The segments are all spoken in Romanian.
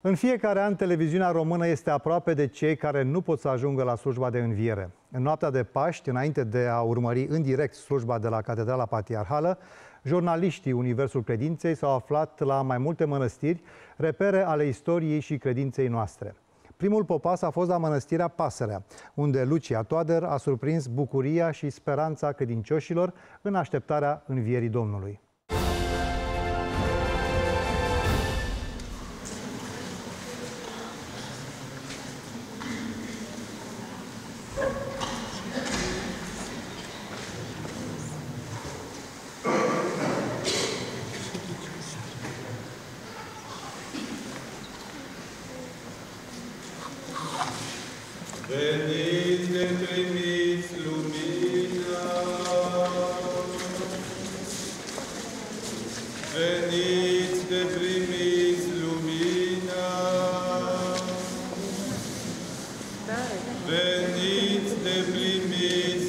În fiecare an, televiziunea română este aproape de cei care nu pot să ajungă la slujba de înviere. În noaptea de Paști, înainte de a urmări în direct slujba de la Catedrala Patriarhală, jurnaliștii Universul Credinței s-au aflat la mai multe mănăstiri, repere ale istoriei și credinței noastre. Primul popas a fost la mănăstirea Pasărea, unde Lucia Toader a surprins bucuria și speranța credincioșilor în așteptarea învierii Domnului. Veniți de primiți lumina. Veniți de primiți lumina. Veniți de primiți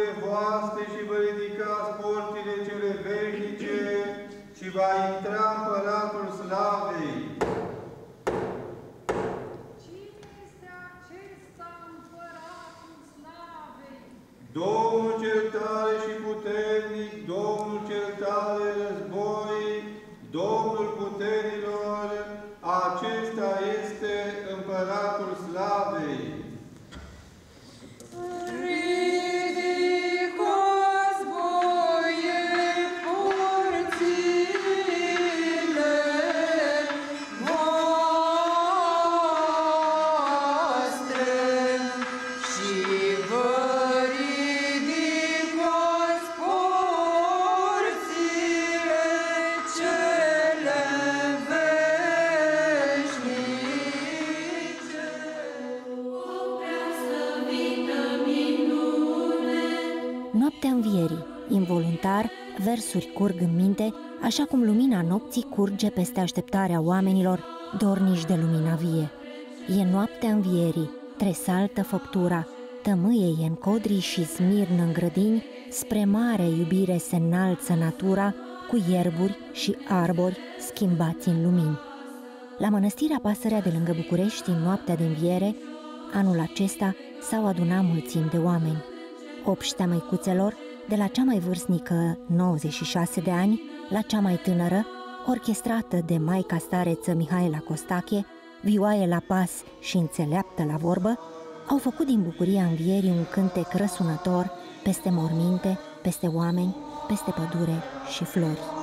porțile voastre și vă ridicați porțile cele veșnice și va intra Noaptea învierii, involuntar, versuri curg în minte, așa cum lumina nopții curge peste așteptarea oamenilor dorniși de lumina vie. E noaptea învierii, tresaltă făptura, tămâie e în codri și smirnă în grădini, spre mare iubire se înalță natura, cu ierburi și arbori schimbați în lumini. La mănăstirea Pasărea de lângă București, în noaptea de înviere, anul acesta s-au adunat mulțimi de oameni. Obștea măicuțelor, de la cea mai vârstnică 96 de ani la cea mai tânără, orchestrată de maica stareță Mihaela Costache, vioaie la pas și înțeleaptă la vorbă, au făcut din bucuria învierii un cântec răsunător peste morminte, peste oameni, peste pădure și flori.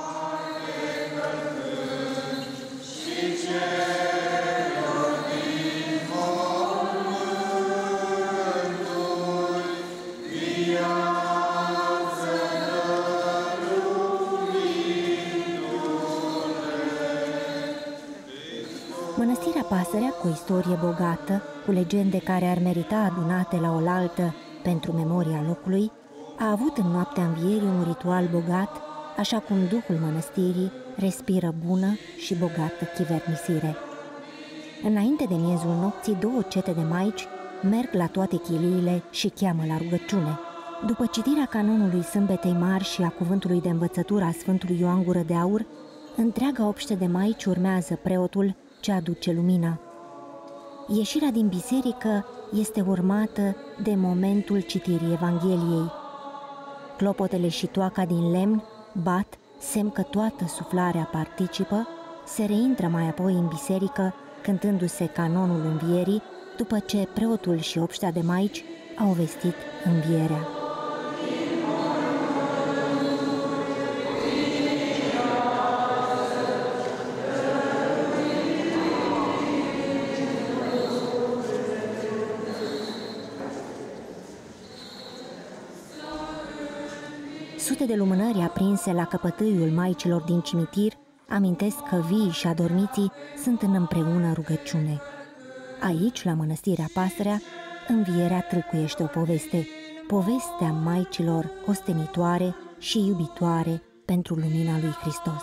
Mănăstirea Pasărea, cu o istorie bogată, cu legende care ar merita adunate la oaltă pentru memoria locului, a avut în noaptea învierii un ritual bogat, așa cum duhul mănăstirii respiră bună și bogată chivernisire. Înainte de miezul nopții, două cete de maici merg la toate chiliile și cheamă la rugăciune. După citirea canonului Sâmbetei Mari și a cuvântului de învățătură a Sfântului Ioan Gură de Aur, întreaga obște de maici urmează preotul ce aduce lumina. Ieșirea din biserică este urmată de momentul citirii Evangheliei. Clopotele și toaca din lemn bat, semn că toată suflarea participă, se reintră mai apoi în biserică cântându-se canonul învierii, după ce preotul și obștea de maici au vestit învierea. Sute de lumânări aprinse la căpătâiul maicilor din cimitir amintesc că vii și adormiții sunt în împreună rugăciune. Aici, la mănăstirea Pasărea, învierea tâlcuiește o poveste, povestea maicilor ostenitoare și iubitoare pentru lumina lui Hristos.